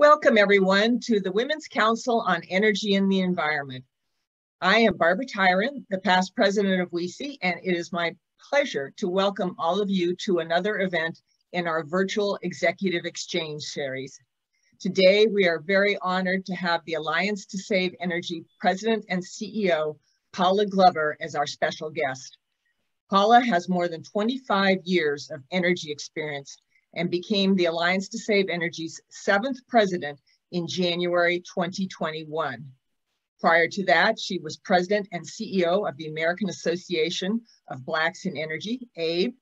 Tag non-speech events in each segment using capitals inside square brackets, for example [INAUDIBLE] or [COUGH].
Welcome everyone to the Women's Council on Energy and the Environment. I am Barbara Tyran, the past president of WCEE, and it is my pleasure to welcome all of you to another event in our virtual executive exchange series. Today, we are very honored to have the Alliance to Save Energy President and CEO, Paula Glover, as our special guest. Paula has more than 25 years of energy experience and became the Alliance to Save Energy's seventh president in January 2021. Prior to that, she was president and CEO of the American Association of Blacks in Energy, AABE,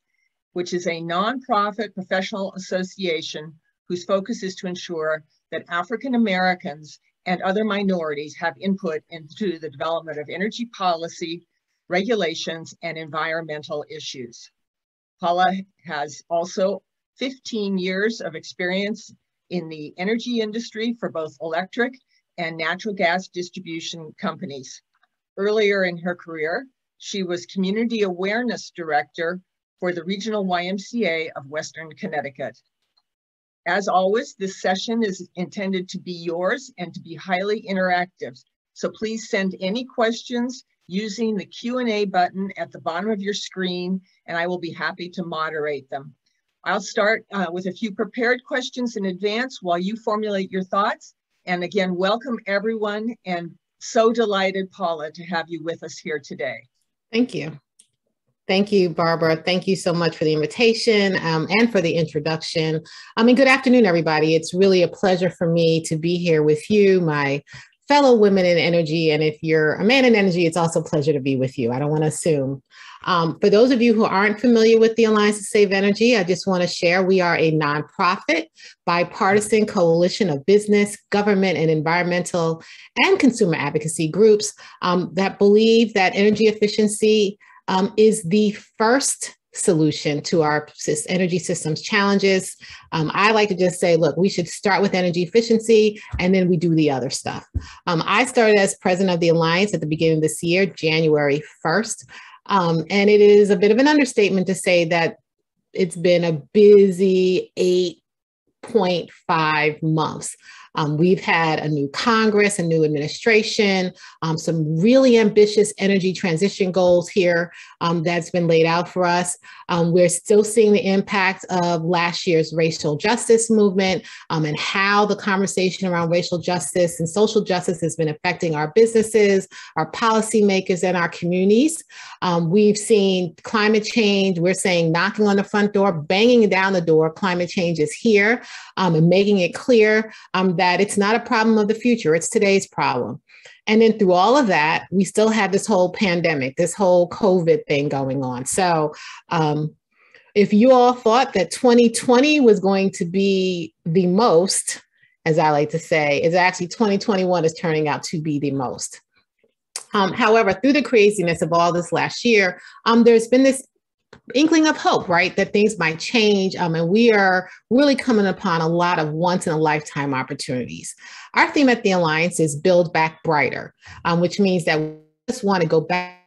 which is a nonprofit professional association whose focus is to ensure that African Americans and other minorities have input into the development of energy policy, regulations, and environmental issues. Paula has also 15 years of experience in the energy industry for both electric and natural gas distribution companies. Earlier in her career, she was Community Awareness Director for the Regional YMCA of Western Connecticut. As always, this session is intended to be yours and to be highly interactive. So please send any questions using the Q&A button at the bottom of your screen, and I will be happy to moderate them. I'll start uh, with a few prepared questions in advance while you formulate your thoughts. And again, welcome everyone and so delighted, Paula, to have you with us here today. Thank you. Thank you, Barbara. Thank you so much for the invitation um, and for the introduction. I mean, good afternoon, everybody. It's really a pleasure for me to be here with you, my fellow women in energy. And if you're a man in energy, it's also a pleasure to be with you. I don't want to assume. Um, for those of you who aren't familiar with the Alliance to Save Energy, I just want to share we are a nonprofit, bipartisan coalition of business, government, and environmental and consumer advocacy groups um, that believe that energy efficiency um, is the first solution to our energy systems challenges. Um, I like to just say, look, we should start with energy efficiency and then we do the other stuff. Um, I started as president of the Alliance at the beginning of this year, January 1st. Um, and it is a bit of an understatement to say that it's been a busy 8.5 months. Um, we've had a new Congress, a new administration, um, some really ambitious energy transition goals here um, that's been laid out for us. Um, we're still seeing the impact of last year's racial justice movement um, and how the conversation around racial justice and social justice has been affecting our businesses, our policymakers, and our communities. Um, we've seen climate change. We're saying knocking on the front door, banging down the door. Climate change is here and making it clear that that it's not a problem of the future, it's today's problem. And then through all of that, we still have this whole pandemic, this whole COVID thing going on. So, um, if you all thought that 2020 was going to be the most, as I like to say, is actually 2021 is turning out to be the most. Um, however, through the craziness of all this last year, um, there's been this inkling of hope, right? That things might change. Um, and we are really coming upon a lot of once in a lifetime opportunities. Our theme at the Alliance is Build Back Brighter, um, which means that we just want to go back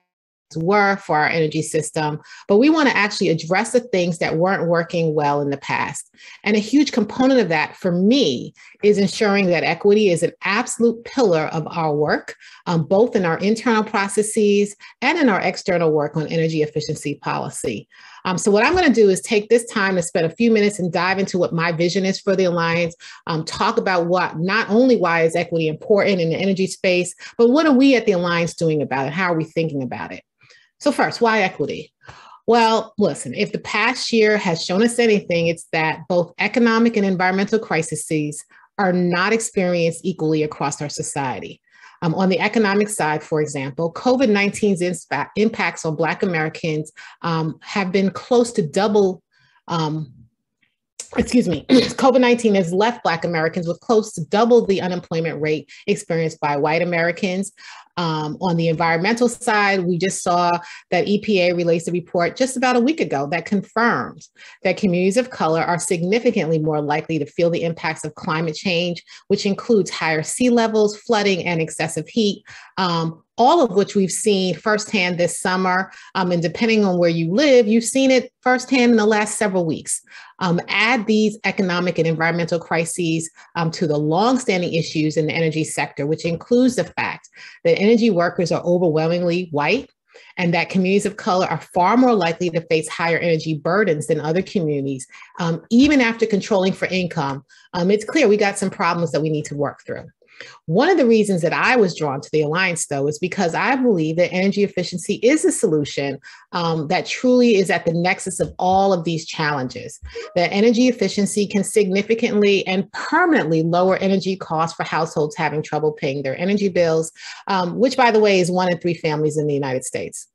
were for our energy system, but we want to actually address the things that weren't working well in the past. And a huge component of that for me is ensuring that equity is an absolute pillar of our work, um, both in our internal processes and in our external work on energy efficiency policy. Um, so what I'm going to do is take this time to spend a few minutes and dive into what my vision is for the Alliance, um, talk about what not only why is equity important in the energy space, but what are we at the Alliance doing about it? How are we thinking about it? So, first, why equity? Well, listen, if the past year has shown us anything, it's that both economic and environmental crises are not experienced equally across our society. Um, on the economic side, for example, COVID 19's impacts on Black Americans um, have been close to double um, excuse me, [CLEARS THROAT] COVID 19 has left Black Americans with close to double the unemployment rate experienced by white Americans. Um, on the environmental side, we just saw that EPA released a report just about a week ago that confirms that communities of color are significantly more likely to feel the impacts of climate change, which includes higher sea levels, flooding, and excessive heat. Um, all of which we've seen firsthand this summer. Um, and depending on where you live, you've seen it firsthand in the last several weeks. Um, add these economic and environmental crises um, to the longstanding issues in the energy sector, which includes the fact that energy workers are overwhelmingly white and that communities of color are far more likely to face higher energy burdens than other communities, um, even after controlling for income. Um, it's clear we got some problems that we need to work through. One of the reasons that I was drawn to the Alliance, though, is because I believe that energy efficiency is a solution um, that truly is at the nexus of all of these challenges. That energy efficiency can significantly and permanently lower energy costs for households having trouble paying their energy bills, um, which, by the way, is one in three families in the United States.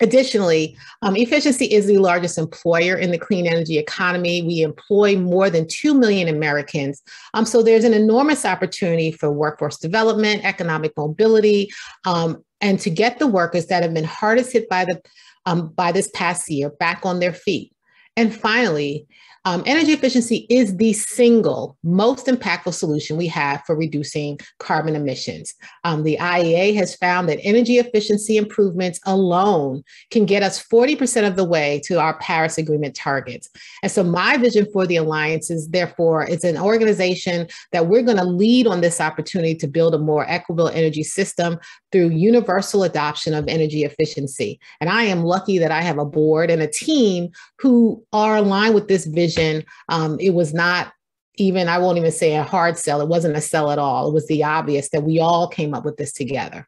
Additionally, um, efficiency is the largest employer in the clean energy economy. We employ more than 2 million Americans. Um, so there's an enormous opportunity for workforce development, economic mobility, um, and to get the workers that have been hardest hit by, the, um, by this past year back on their feet. And finally, um, energy efficiency is the single most impactful solution we have for reducing carbon emissions. Um, the IEA has found that energy efficiency improvements alone can get us 40% of the way to our Paris Agreement targets. And so, my vision for the Alliance is therefore, it's an organization that we're going to lead on this opportunity to build a more equitable energy system through universal adoption of energy efficiency. And I am lucky that I have a board and a team who are aligned with this vision. Um, it was not even, I won't even say a hard sell, it wasn't a sell at all. It was the obvious that we all came up with this together.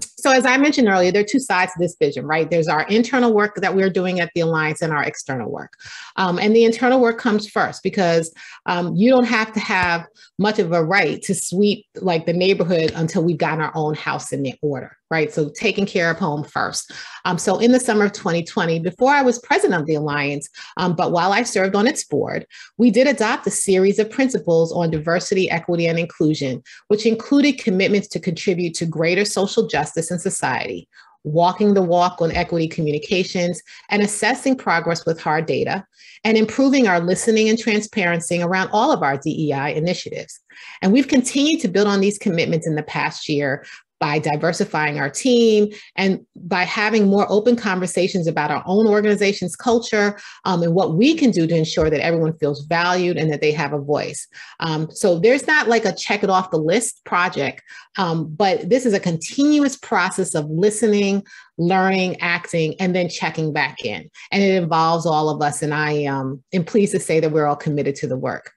So, as I mentioned earlier, there are two sides to this vision, right? There's our internal work that we're doing at the Alliance and our external work. Um, and the internal work comes first because um, you don't have to have much of a right to sweep like the neighborhood until we've gotten our own house in the order right? So taking care of home first. Um, so in the summer of 2020, before I was president of the Alliance, um, but while I served on its board, we did adopt a series of principles on diversity, equity, and inclusion, which included commitments to contribute to greater social justice in society, walking the walk on equity communications, and assessing progress with hard data, and improving our listening and transparency around all of our DEI initiatives. And we've continued to build on these commitments in the past year by diversifying our team and by having more open conversations about our own organization's culture um, and what we can do to ensure that everyone feels valued and that they have a voice. Um, so there's not like a check it off the list project, um, but this is a continuous process of listening, learning, acting, and then checking back in. And it involves all of us. And I um, am pleased to say that we're all committed to the work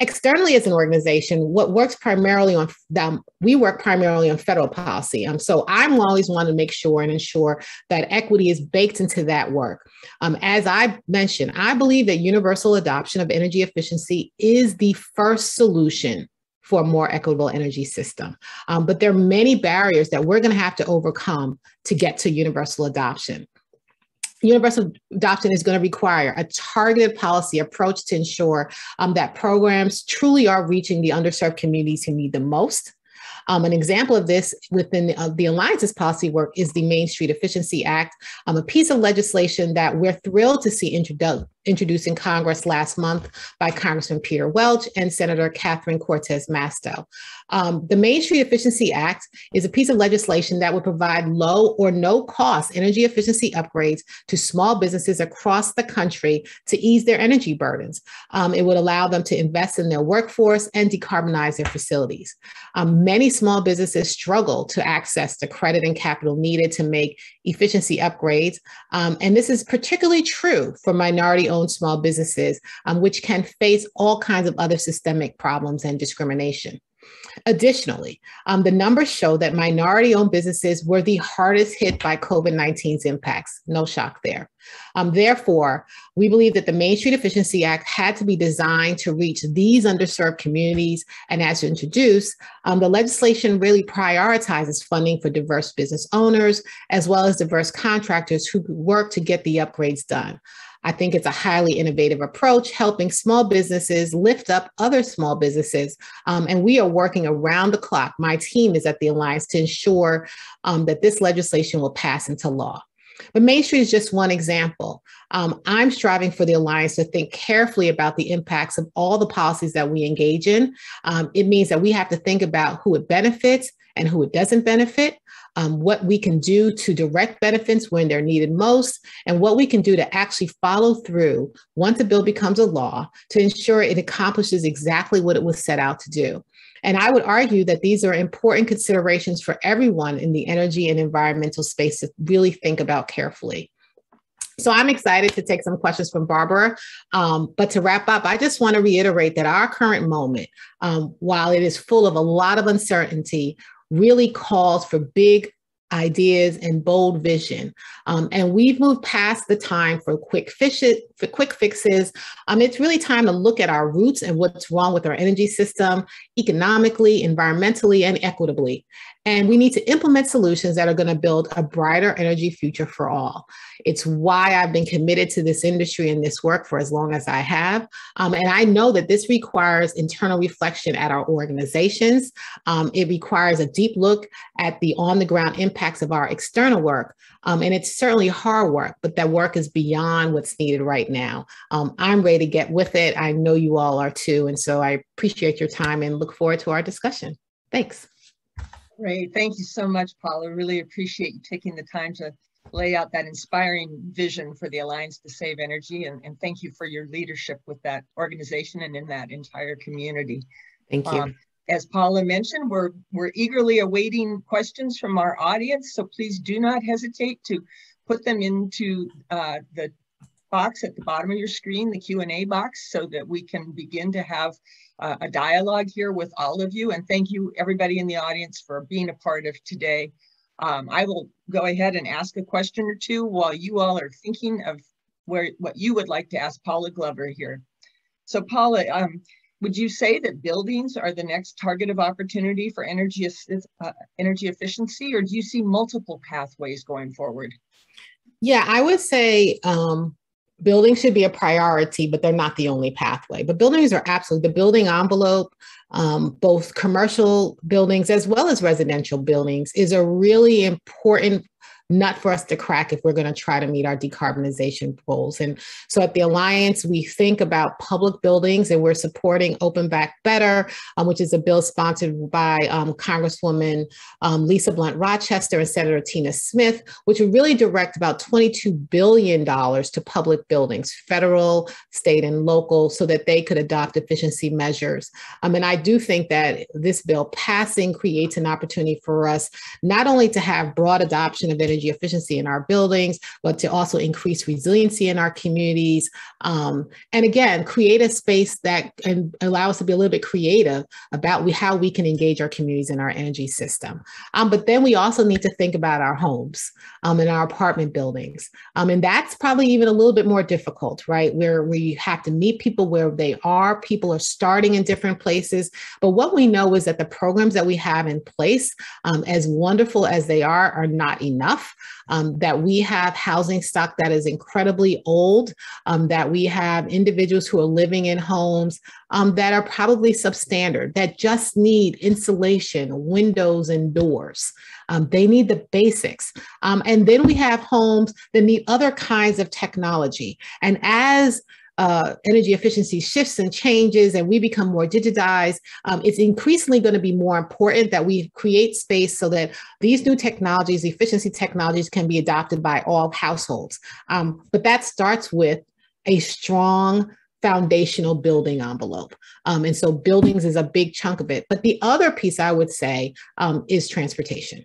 externally as an organization, what works primarily on um, we work primarily on federal policy. Um, so I'm always want to make sure and ensure that equity is baked into that work. Um, as I mentioned, I believe that universal adoption of energy efficiency is the first solution for a more equitable energy system. Um, but there are many barriers that we're going to have to overcome to get to universal adoption universal adoption is going to require a targeted policy approach to ensure um, that programs truly are reaching the underserved communities who need them most. Um, an example of this within the, uh, the, Alliance's policy work is the Main Street Efficiency Act, um, a piece of legislation that we're thrilled to see introduced introduced in Congress last month by Congressman Peter Welch and Senator Catherine Cortez Masto. Um, the Main Street Efficiency Act is a piece of legislation that would provide low or no cost energy efficiency upgrades to small businesses across the country to ease their energy burdens. Um, it would allow them to invest in their workforce and decarbonize their facilities. Um, many small businesses struggle to access the credit and capital needed to make efficiency upgrades. Um, and this is particularly true for minority owned small businesses, um, which can face all kinds of other systemic problems and discrimination. Additionally, um, the numbers show that minority owned businesses were the hardest hit by COVID 19's impacts. No shock there. Um, therefore, we believe that the Main Street Efficiency Act had to be designed to reach these underserved communities. And as introduced, um, the legislation really prioritizes funding for diverse business owners, as well as diverse contractors who work to get the upgrades done. I think it's a highly innovative approach, helping small businesses lift up other small businesses. Um, and we are working around the clock. My team is at the Alliance to ensure um, that this legislation will pass into law. But Main Street is just one example. Um, I'm striving for the Alliance to think carefully about the impacts of all the policies that we engage in. Um, it means that we have to think about who it benefits and who it doesn't benefit um, what we can do to direct benefits when they're needed most, and what we can do to actually follow through once a bill becomes a law to ensure it accomplishes exactly what it was set out to do. And I would argue that these are important considerations for everyone in the energy and environmental space to really think about carefully. So I'm excited to take some questions from Barbara. Um, but to wrap up, I just want to reiterate that our current moment, um, while it is full of a lot of uncertainty, really calls for big ideas and bold vision. Um, and we've moved past the time for quick fixes. For quick fixes. Um, it's really time to look at our roots and what's wrong with our energy system, economically, environmentally, and equitably. And we need to implement solutions that are going to build a brighter energy future for all. It's why I've been committed to this industry and this work for as long as I have. Um, and I know that this requires internal reflection at our organizations. Um, it requires a deep look at the on the ground impacts of our external work. Um, and it's certainly hard work, but that work is beyond what's needed right now. Um, I'm ready to get with it. I know you all are too. And so I appreciate your time and look forward to our discussion. Thanks. Great. Thank you so much, Paula. Really appreciate you taking the time to lay out that inspiring vision for the Alliance to Save Energy. And, and thank you for your leadership with that organization and in that entire community. Thank you. Um, as Paula mentioned, we're, we're eagerly awaiting questions from our audience. So please do not hesitate to put them into uh, the box at the bottom of your screen, the Q&A box, so that we can begin to have uh, a dialogue here with all of you. And thank you everybody in the audience for being a part of today. Um, I will go ahead and ask a question or two while you all are thinking of where what you would like to ask Paula Glover here. So Paula, um, would you say that buildings are the next target of opportunity for energy, uh, energy efficiency, or do you see multiple pathways going forward? Yeah, I would say um, buildings should be a priority, but they're not the only pathway. But buildings are absolutely the building envelope, um, both commercial buildings as well as residential buildings, is a really important nut for us to crack if we're going to try to meet our decarbonization goals. And so at the Alliance, we think about public buildings and we're supporting Open Back Better, um, which is a bill sponsored by um, Congresswoman um, Lisa Blunt Rochester and Senator Tina Smith, which would really direct about $22 billion to public buildings, federal, state, and local, so that they could adopt efficiency measures. Um, and I do think that this bill passing creates an opportunity for us not only to have broad adoption of energy energy efficiency in our buildings, but to also increase resiliency in our communities. Um, and again, create a space that can allow us to be a little bit creative about we, how we can engage our communities in our energy system. Um, but then we also need to think about our homes um, and our apartment buildings. Um, and that's probably even a little bit more difficult, right? Where we have to meet people where they are. People are starting in different places. But what we know is that the programs that we have in place, um, as wonderful as they are, are not enough um, that we have housing stock that is incredibly old, um, that we have individuals who are living in homes um, that are probably substandard, that just need insulation, windows, and doors. Um, they need the basics. Um, and then we have homes that need other kinds of technology. And as uh, energy efficiency shifts and changes and we become more digitized, um, it's increasingly going to be more important that we create space so that these new technologies, efficiency technologies, can be adopted by all households. Um, but that starts with a strong foundational building envelope. Um, and so buildings is a big chunk of it. But the other piece I would say um, is transportation.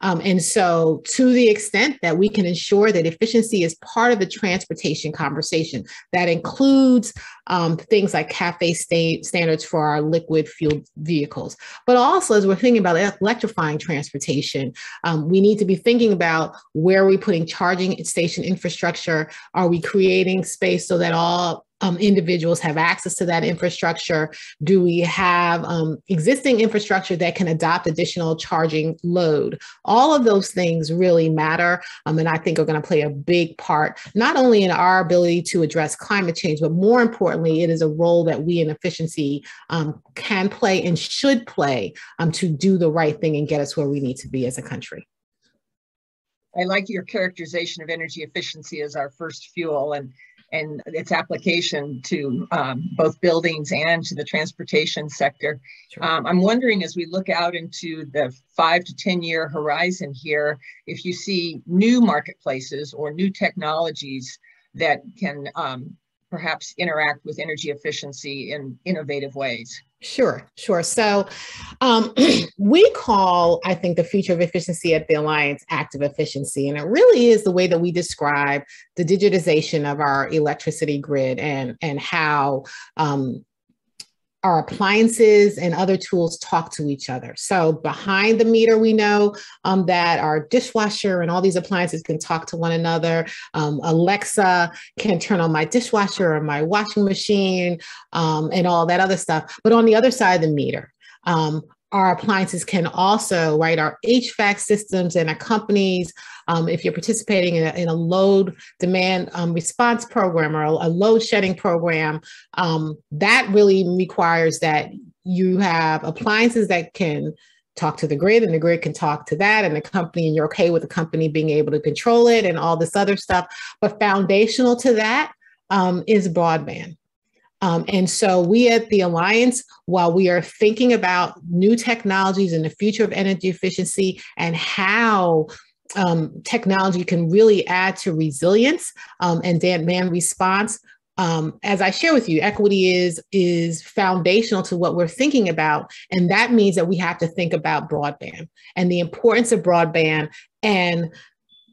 Um, and so, to the extent that we can ensure that efficiency is part of the transportation conversation, that includes um, things like CAFE state standards for our liquid fuel vehicles. But also, as we're thinking about electrifying transportation, um, we need to be thinking about where are we putting charging station infrastructure? Are we creating space so that all um, individuals have access to that infrastructure? Do we have um, existing infrastructure that can adopt additional charging load? All of those things really matter. Um, and I think are going to play a big part, not only in our ability to address climate change, but more importantly, it is a role that we in efficiency um, can play and should play um, to do the right thing and get us where we need to be as a country. I like your characterization of energy efficiency as our first fuel. And and its application to um, both buildings and to the transportation sector. Sure. Um, I'm wondering as we look out into the five to 10 year horizon here, if you see new marketplaces or new technologies that can um, perhaps interact with energy efficiency in innovative ways. Sure, sure. So um, [CLEARS THROAT] we call, I think, the future of efficiency at the Alliance active efficiency. And it really is the way that we describe the digitization of our electricity grid and, and how um, our appliances and other tools talk to each other. So behind the meter, we know um, that our dishwasher and all these appliances can talk to one another. Um, Alexa can turn on my dishwasher or my washing machine um, and all that other stuff. But on the other side of the meter, um, our appliances can also, right, our HVAC systems and our companies, um, if you're participating in a, in a load demand um, response program or a, a load shedding program, um, that really requires that you have appliances that can talk to the grid and the grid can talk to that and the company and you're okay with the company being able to control it and all this other stuff. But foundational to that um, is broadband. Um, and so we at the Alliance, while we are thinking about new technologies and the future of energy efficiency and how um, technology can really add to resilience um, and demand response, um, as I share with you, equity is is foundational to what we're thinking about, and that means that we have to think about broadband and the importance of broadband and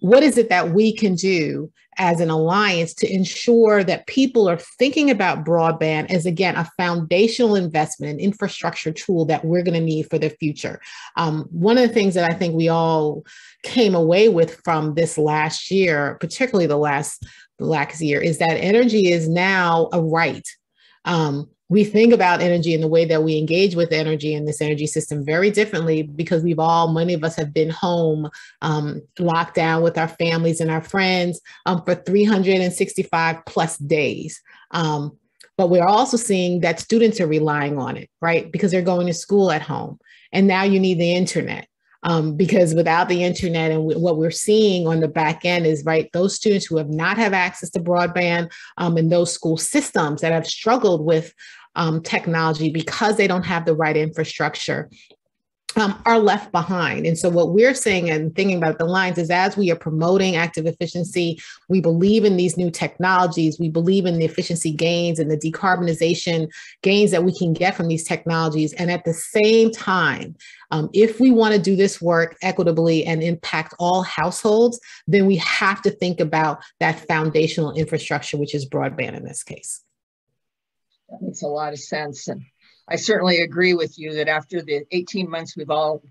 what is it that we can do as an alliance to ensure that people are thinking about broadband as again a foundational investment an infrastructure tool that we're going to need for the future? Um, one of the things that i think we all came away with from this last year particularly the last last year is that energy is now a right. Um, we think about energy and the way that we engage with energy in this energy system very differently because we've all, many of us have been home, um, locked down with our families and our friends um, for 365 plus days. Um, but we're also seeing that students are relying on it, right? Because they're going to school at home. And now you need the internet. Um, because without the internet and what we're seeing on the back end is right those students who have not have access to broadband um, and those school systems that have struggled with um, technology because they don't have the right infrastructure um, are left behind. And so, what we're saying and thinking about the lines is as we are promoting active efficiency, we believe in these new technologies, we believe in the efficiency gains and the decarbonization gains that we can get from these technologies. And at the same time, um, if we want to do this work equitably and impact all households, then we have to think about that foundational infrastructure, which is broadband in this case. That makes a lot of sense. And I certainly agree with you that after the 18 months we've all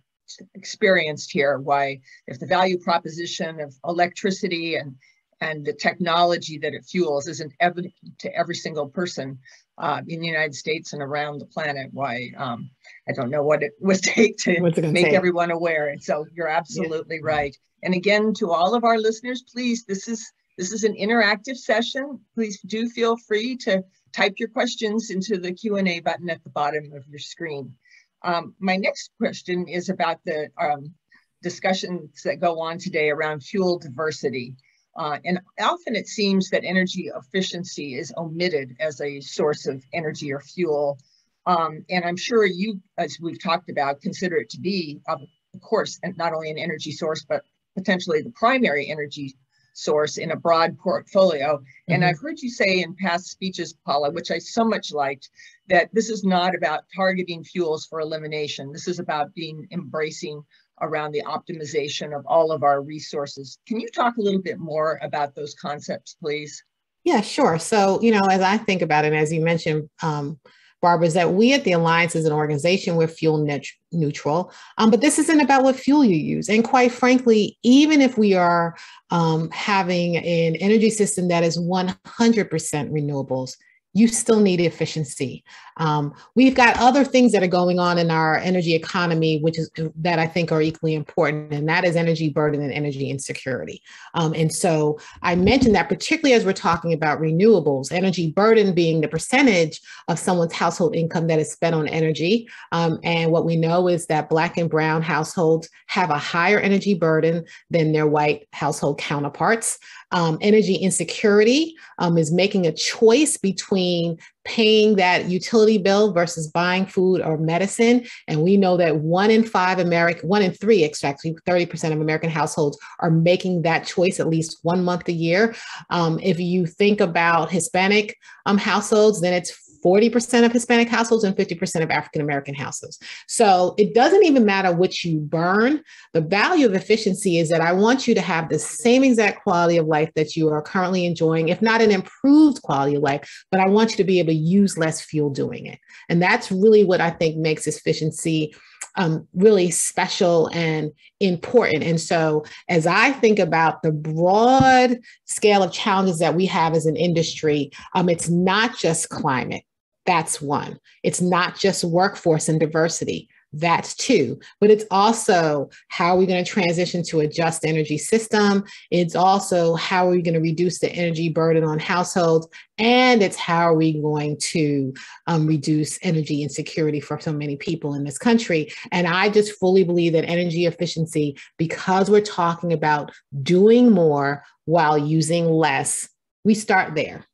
experienced here, why if the value proposition of electricity and and the technology that it fuels isn't evident to every single person uh, in the United States and around the planet, why um, I don't know what it would [LAUGHS] take to make take? everyone aware. And so you're absolutely yeah. right. And again, to all of our listeners, please, this is this is an interactive session. Please do feel free to type your questions into the Q&A button at the bottom of your screen. Um, my next question is about the um, discussions that go on today around fuel diversity. Uh, and often it seems that energy efficiency is omitted as a source of energy or fuel. Um, and I'm sure you, as we've talked about, consider it to be, of course, not only an energy source, but potentially the primary energy source in a broad portfolio. Mm-hmm. And I've heard you say in past speeches, Paula, which I so much liked, that this is not about targeting fuels for elimination. This is about being embracing around the optimization of all of our resources. Can you talk a little bit more about those concepts, please? Yeah, sure. So, you know, as I think about it, as you mentioned, um, Barbara, is that we at the Alliance as an organization, we're fuel net neutral. Um, but this isn't about what fuel you use. And quite frankly, even if we are um, having an energy system that is 100% renewables, you still need efficiency. Um, we've got other things that are going on in our energy economy, which is that I think are equally important, and that is energy burden and energy insecurity. Um, and so I mentioned that particularly as we're talking about renewables, energy burden being the percentage of someone's household income that is spent on energy. Um, and what we know is that Black and Brown households have a higher energy burden than their white household counterparts. Um, energy insecurity um, is making a choice between paying that utility bill versus buying food or medicine. And we know that one in five American, one in three, actually 30% of American households are making that choice at least one month a year. Um, if you think about Hispanic um, households, then it's 40% of Hispanic households and 50% of African American households. So it doesn't even matter what you burn. The value of efficiency is that I want you to have the same exact quality of life that you are currently enjoying, if not an improved quality of life, but I want you to be able to use less fuel doing it. And that's really what I think makes efficiency um, really special and important. And so, as I think about the broad scale of challenges that we have as an industry, um, it's not just climate. That's one. It's not just workforce and diversity. That's two. But it's also how are we going to transition to a just energy system? It's also how are we going to reduce the energy burden on households? And it's how are we going to um, reduce energy insecurity for so many people in this country? And I just fully believe that energy efficiency, because we're talking about doing more while using less, we start there.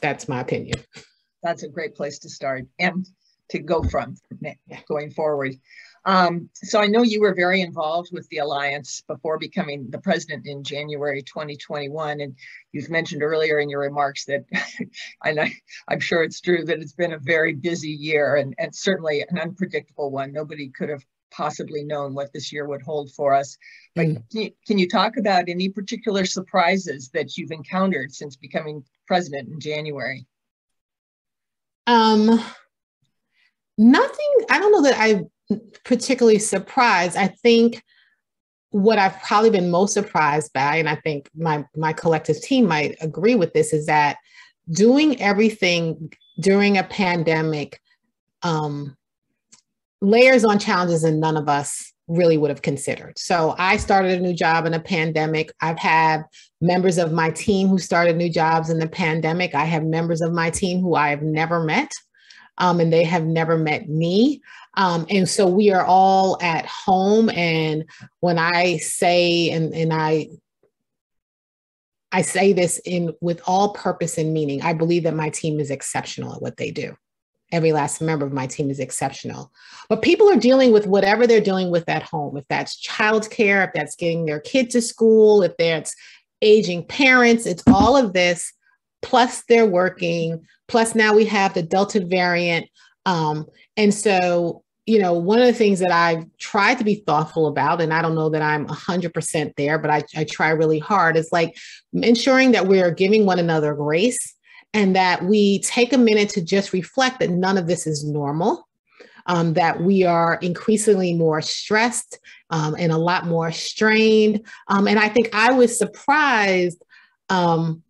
That's my opinion [LAUGHS] that's a great place to start and to go from going forward. Um, so I know you were very involved with the Alliance before becoming the president in January 2021. And you've mentioned earlier in your remarks that, [LAUGHS] and I, am sure it's true, that it's been a very busy year and, and certainly an unpredictable one. Nobody could have possibly known what this year would hold for us. But mm. can, you, can you talk about any particular surprises that you've encountered since becoming president in January? Um, nothing, I don't know that I'm particularly surprised. I think what I've probably been most surprised by, and I think my my collective team might agree with this, is that doing everything during a pandemic um, layers on challenges and none of us really would have considered. So I started a new job in a pandemic. I've had members of my team who started new jobs in the pandemic. I have members of my team who I have never met. Um, and they have never met me. Um, and so we are all at home. And when I say, and, and I I say this in with all purpose and meaning. I believe that my team is exceptional at what they do every last member of my team is exceptional. But people are dealing with whatever they're dealing with at home. If that's childcare, if that's getting their kid to school, if that's aging parents, it's all of this. Plus, they're working. Plus, now we have the Delta variant. Um, and so, you know, one of the things that I've tried to be thoughtful about, and I don't know that I'm 100% there, but I, I try really hard, is like ensuring that we're giving one another grace and that we take a minute to just reflect that none of this is normal, um, that we are increasingly more stressed um, and a lot more strained. Um, and I think I was surprised um,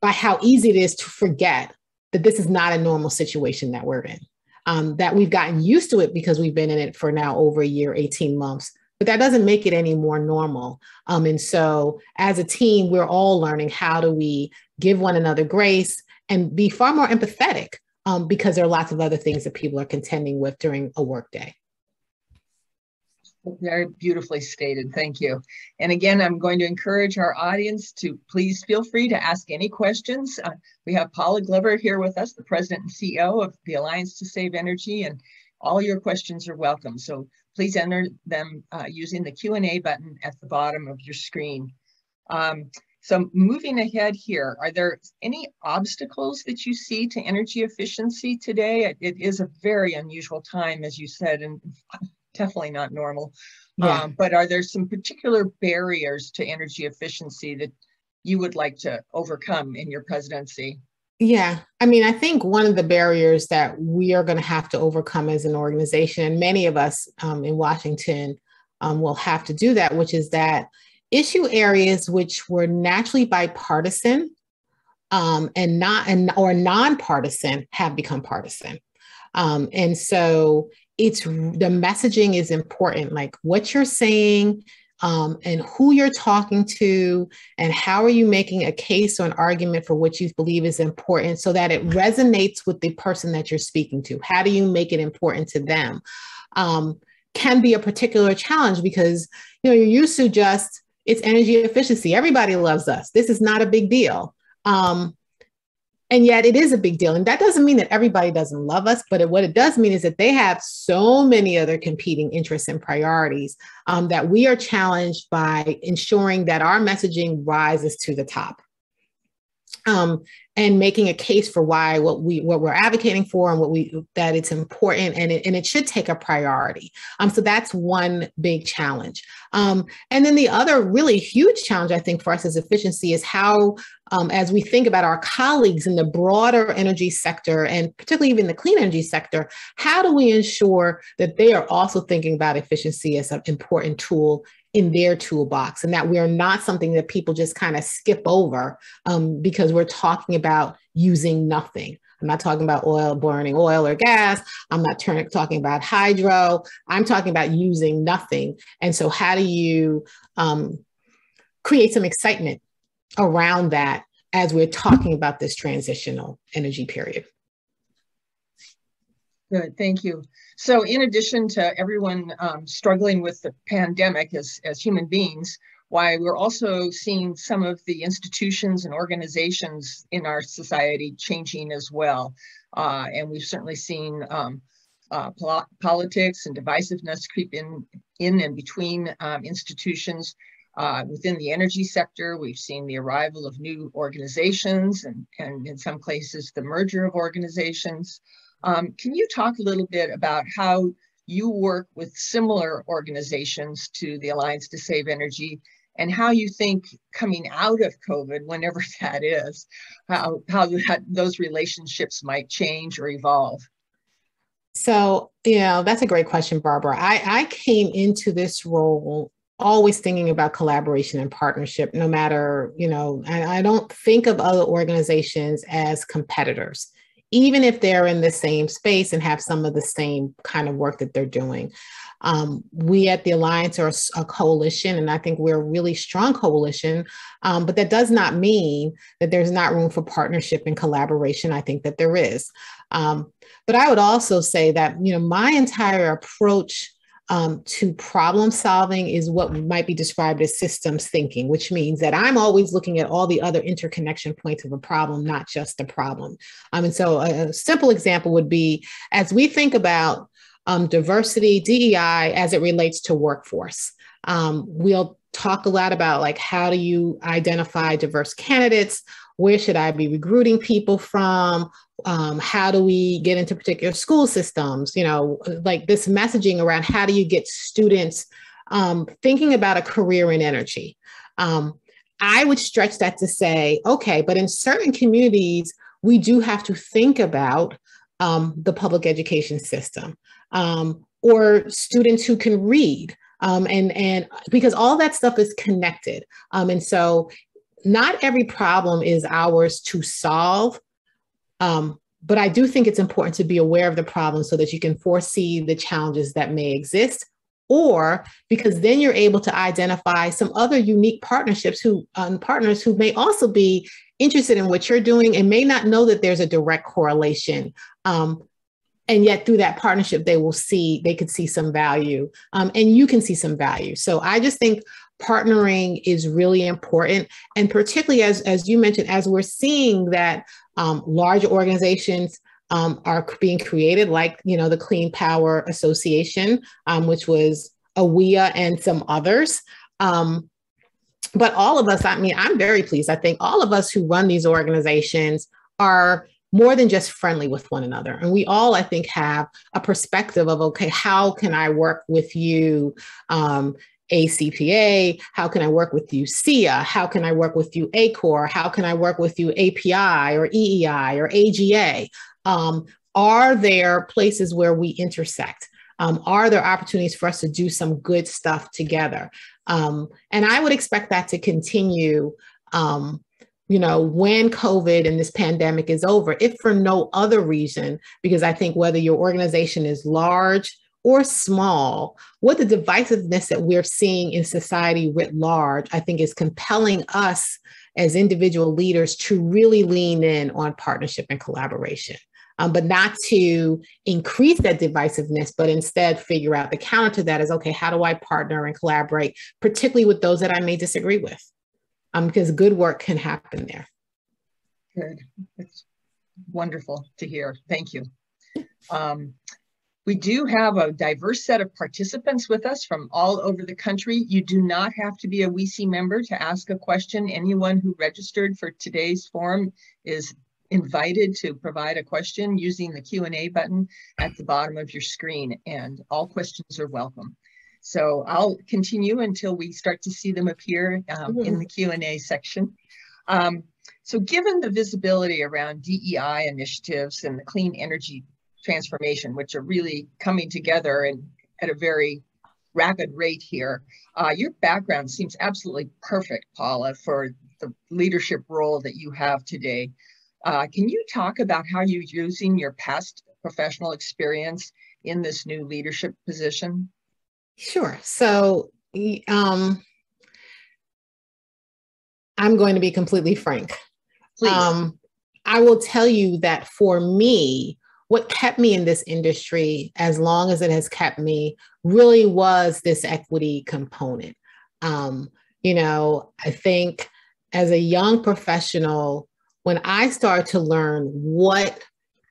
by how easy it is to forget that this is not a normal situation that we're in. Um, that we've gotten used to it because we've been in it for now over a year, 18 months but that doesn't make it any more normal. Um, and so, as a team, we're all learning how do we give one another grace, and be far more empathetic um, because there are lots of other things that people are contending with during a workday. Very beautifully stated. Thank you. And again, I'm going to encourage our audience to please feel free to ask any questions. Uh, we have Paula Glover here with us, the president and CEO of the Alliance to Save Energy, and all your questions are welcome. So please enter them uh, using the Q&A button at the bottom of your screen. Um, so moving ahead here, are there any obstacles that you see to energy efficiency today? It is a very unusual time, as you said, and [LAUGHS] definitely not normal. Yeah. Um, but are there some particular barriers to energy efficiency that you would like to overcome in your presidency? Yeah, I mean, I think one of the barriers that we are going to have to overcome as an organization, and many of us um, in Washington um, will have to do that, which is that issue areas which were naturally bipartisan um, and not and or nonpartisan have become partisan. Um, and so it's the messaging is important, like what you're saying um, and who you're talking to, and how are you making a case or an argument for what you believe is important so that it resonates with the person that you're speaking to. How do you make it important to them? Um, can be a particular challenge because you know you're used to just it's energy efficiency. Everybody loves us. This is not a big deal. Um, and yet it is a big deal. And that doesn't mean that everybody doesn't love us, but it, what it does mean is that they have so many other competing interests and priorities um, that we are challenged by ensuring that our messaging rises to the top. Um, and making a case for why what we what we're advocating for and what we that it's important and it, and it should take a priority. Um, so that's one big challenge. Um, and then the other really huge challenge i think for us as efficiency is how um, as we think about our colleagues in the broader energy sector and particularly even the clean energy sector how do we ensure that they are also thinking about efficiency as an important tool in their toolbox and that we are not something that people just kind of skip over um, because we're talking about using nothing. I'm not talking about oil, burning oil or gas. I'm not turn, talking about hydro. I'm talking about using nothing. And so, how do you um, create some excitement around that as we're talking about this transitional energy period? Good, thank you. So in addition to everyone um, struggling with the pandemic as, as human beings, why we're also seeing some of the institutions and organizations in our society changing as well. Uh, and we've certainly seen um, uh, pol politics and divisiveness creep in, in and between um, institutions. Uh, within the energy sector, we've seen the arrival of new organizations and, and in some places the merger of organizations. Um, can you talk a little bit about how you work with similar organizations to the Alliance to Save Energy and how you think coming out of COVID, whenever [LAUGHS] that is, how, how that, those relationships might change or evolve? So, you know, that's a great question, Barbara. I, I came into this role always thinking about collaboration and partnership, no matter, you know, I, I don't think of other organizations as competitors even if they're in the same space and have some of the same kind of work that they're doing. Um, we at the Alliance are a, coalition, and I think we're a really strong coalition, um, but that does not mean that there's not room for partnership and collaboration. I think that there is. Um, but I would also say that, you know, my entire approach um, to problem solving is what might be described as systems thinking, which means that I'm always looking at all the other interconnection points of a problem, not just the problem. Um, and so a, a simple example would be as we think about um, diversity, DEI, as it relates to workforce. Um, we'll talk a lot about like how do you identify diverse candidates where should I be recruiting people from? Um, how do we get into particular school systems? You know, like this messaging around how do you get students um, thinking about a career in energy? Um, I would stretch that to say, okay, but in certain communities, we do have to think about um, the public education system um, or students who can read. Um, and and because all that stuff is connected um, and so not every problem is ours to solve. Um, but I do think it's important to be aware of the problem so that you can foresee the challenges that may exist, or because then you're able to identify some other unique partnerships who um, partners who may also be interested in what you're doing and may not know that there's a direct correlation. Um, and yet through that partnership, they will see they could see some value, um, and you can see some value. So I just think partnering is really important and particularly as, as you mentioned as we're seeing that um, large organizations um, are being created like you know the clean power association um, which was AWEA and some others um, but all of us i mean i'm very pleased i think all of us who run these organizations are more than just friendly with one another. And we all, I think, have a perspective of, okay, how can I work with you? Um, ACPA? How can I work with you, SEIA? How can I work with you, ACORE? How can I work with you, API or EEI or AGA? Um, are there places where we intersect? Um, are there opportunities for us to do some good stuff together? Um, and I would expect that to continue um, you know, when COVID and this pandemic is over, if for no other reason, because I think whether your organization is large or small, what the divisiveness that we're seeing in society writ large, I think is compelling us as individual leaders to really lean in on partnership and collaboration. Um, but not to increase that divisiveness, but instead figure out the counter to that is okay, how do I partner and collaborate, particularly with those that I may disagree with? um, because good work can happen there. Good. It's wonderful to hear. Thank you. Um, we do have a diverse set of participants with us from all over the country. You do not have to be a WCEE member to ask a question. Anyone who registered for today's forum is invited to provide a question using the Q&A button at the bottom of your screen and all questions are welcome. So I'll continue until we start to see them appear um, in the Q&A section. Um, so given the visibility around DEI initiatives and the clean energy transformation, which are really coming together and at a very rapid rate here, uh, your background seems absolutely perfect, Paula, for the leadership role that you have today. Uh, can you talk about how you're using your past professional experience in this new leadership position? Sure. So, um, I'm going to be completely frank. Please. Um, I will tell you that for me, what kept me in this industry as long as it has kept me really was this equity component. Um, you know, I think as a young professional, when I started to learn what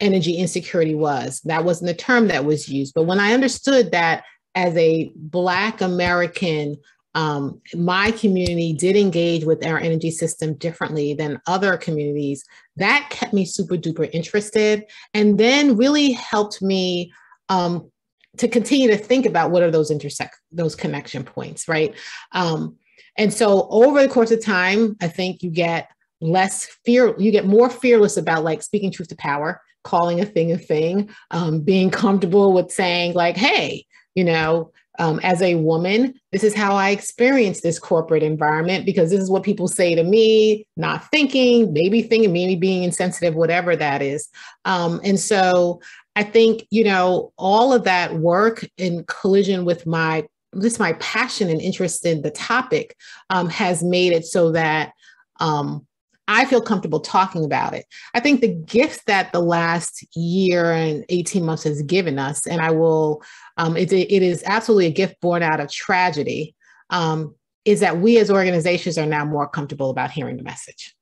energy insecurity was, that wasn't the term that was used, but when I understood that as a Black American, um, my community did engage with our energy system differently than other communities. That kept me super duper interested and then really helped me um, to continue to think about what are those intersect, those connection points, right? Um, and so over the course of time, I think you get less fear, you get more fearless about like speaking truth to power, calling a thing a thing, um, being comfortable with saying like, hey, you know, um, as a woman, this is how I experience this corporate environment because this is what people say to me, not thinking, maybe thinking, maybe being insensitive, whatever that is. Um, and so I think, you know, all of that work in collision with my just my passion and interest in the topic um, has made it so that um, I feel comfortable talking about it. I think the gift that the last year and 18 months has given us, and I will, um, it, it is absolutely a gift born out of tragedy, um, is that we as organizations are now more comfortable about hearing the message.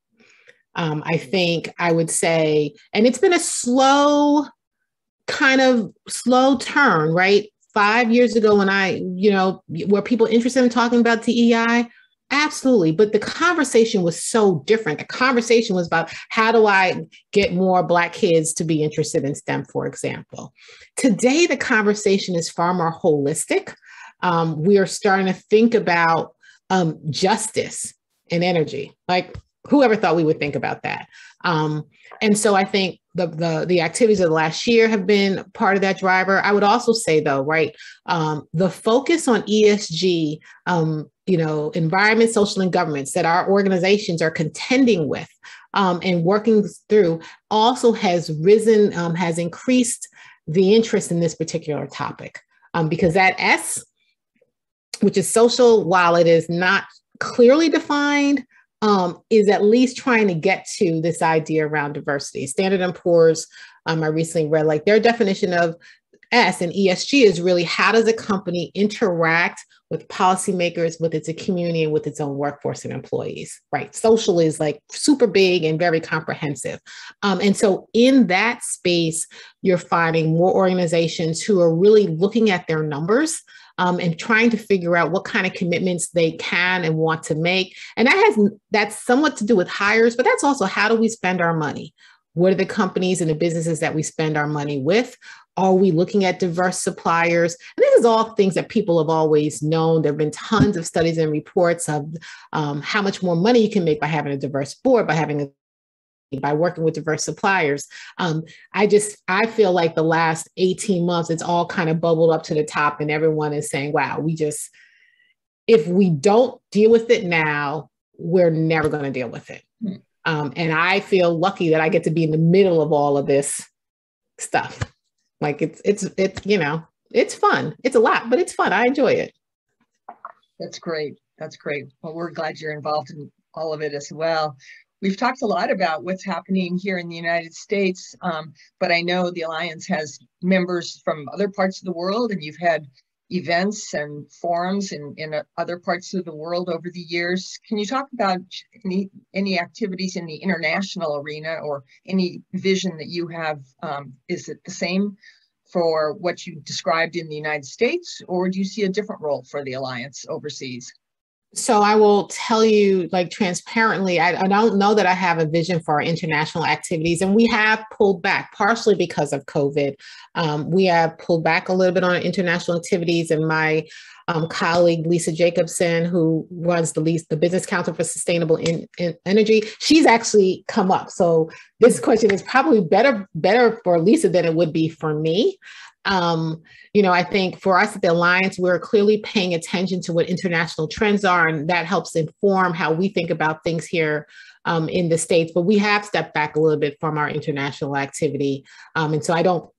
Um, I think I would say, and it's been a slow, kind of slow turn, right? Five years ago, when I, you know, were people interested in talking about DEI? Absolutely. But the conversation was so different. The conversation was about how do I get more Black kids to be interested in STEM, for example. Today, the conversation is far more holistic. Um, we are starting to think about um, justice and energy. Like, whoever thought we would think about that? Um, and so I think the, the, the activities of the last year have been part of that driver. I would also say though, right, um, the focus on ESG, um, you know, environment, social, and governments that our organizations are contending with um, and working through also has risen, um, has increased the interest in this particular topic um, because that S, which is social, while it is not clearly defined, um, is at least trying to get to this idea around diversity. Standard & Poor's, um, I recently read like their definition of S and ESG is really how does a company interact with policymakers, with its community, and with its own workforce and employees, right? Social is like super big and very comprehensive. Um, and so in that space, you're finding more organizations who are really looking at their numbers um, and trying to figure out what kind of commitments they can and want to make. And that has that's somewhat to do with hires, but that's also how do we spend our money? What are the companies and the businesses that we spend our money with? Are we looking at diverse suppliers? And this is all things that people have always known. There have been tons of studies and reports of um, how much more money you can make by having a diverse board, by having a by working with diverse suppliers. Um, I just I feel like the last 18 months, it's all kind of bubbled up to the top, and everyone is saying, wow, we just if we don't deal with it now, we're never going to deal with it. Hmm. Um, and I feel lucky that I get to be in the middle of all of this stuff. Like it's it's it's you know it's fun. It's a lot, but it's fun. I enjoy it. That's great. That's great. Well, we're glad you're involved in all of it as well. We've talked a lot about what's happening here in the United States, um, but I know the Alliance has members from other parts of the world, and you've had events and forums in, in uh, other parts of the world over the years. Can you talk about any, any activities in the international arena or any vision that you have? Um, is it the same for what you described in the United States, or do you see a different role for the Alliance overseas? So I will tell you, like transparently, I, I, don't know that I have a vision for our international activities, and we have pulled back partially because of COVID. Um, we have pulled back a little bit on international activities, and my um, colleague Lisa Jacobson, who runs the the Business Council for Sustainable in, in Energy, she's actually come up. So this question is probably better better for Lisa than it would be for me. Um, you know, I think for us at the Alliance, we're clearly paying attention to what international trends are, and that helps inform how we think about things here um, in the States. But we have stepped back a little bit from our international activity. Um, and so I don't,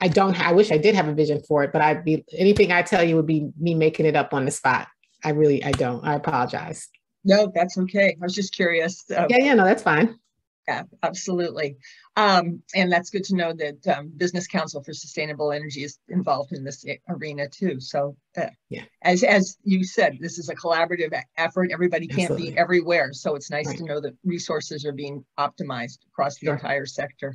I don't, I wish I did have a vision for it, but I'd be, anything I tell you would be me making it up on the spot. I really, I don't, I apologize. No, that's okay. I was just curious. yeah, yeah, no, that's fine. Yeah, absolutely. Um, and that's good to know that um, Business Council for Sustainable Energy is involved in this arena too. So, uh, yeah, as as you said, this is a collaborative effort. Everybody can't Absolutely. be everywhere, so it's nice right. to know that resources are being optimized across the sure. entire sector.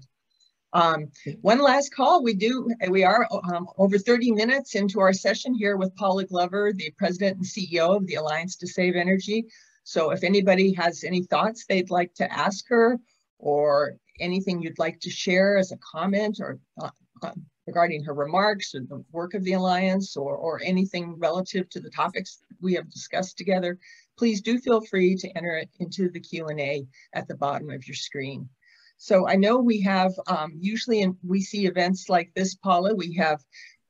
Um, one last call. We do. We are um, over 30 minutes into our session here with Paula Glover, the president and CEO of the Alliance to Save Energy. So, if anybody has any thoughts they'd like to ask her or anything you'd like to share as a comment or uh, uh, regarding her remarks or the work of the Alliance or, or anything relative to the topics we have discussed together, please do feel free to enter it into the Q&A at the bottom of your screen. So I know we have, um, usually in, WCEE events like this, Paula, we have